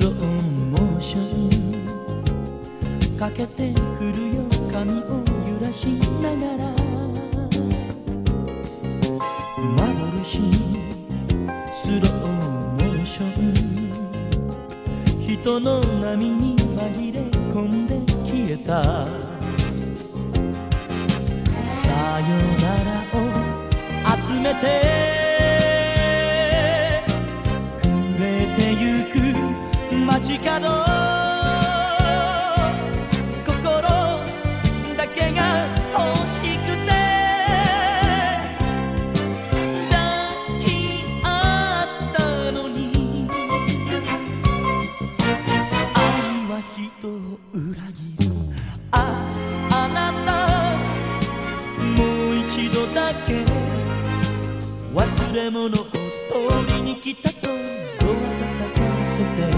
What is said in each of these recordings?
ローモーションかけてくるよ髪を揺らしながら幻スローモーション人の波に紛れ込んで消えた。さよなら。街角。心だけが欲しくて。抱き合ったのに。愛は人を裏切る。ああなた。もう一度だけ。忘れ物を取りに来たと。ドア叩かせて。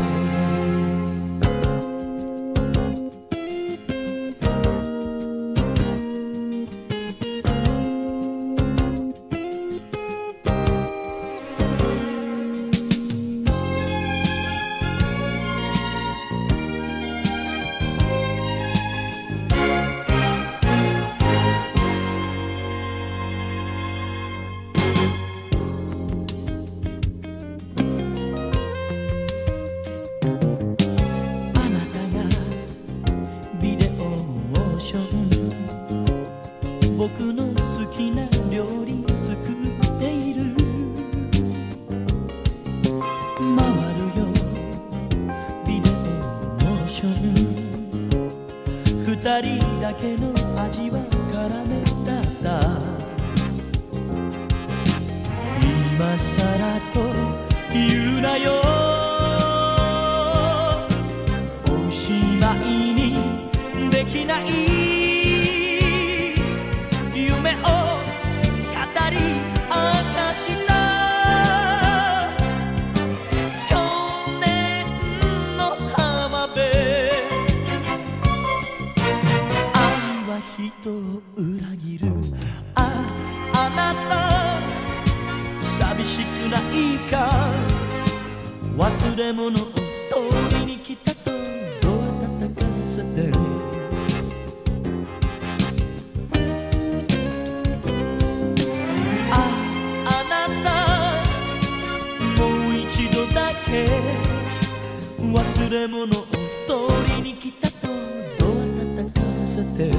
ション僕の好きな料理作っている。回るよ。ビデオモーション。二人だけの味は絡めたっ人を裏切る。ああなた寂しくないか？忘れ物を取りに来たとドア叩かせてああなたもう一度だけ。忘れ物を取りに来たとドア叩かせて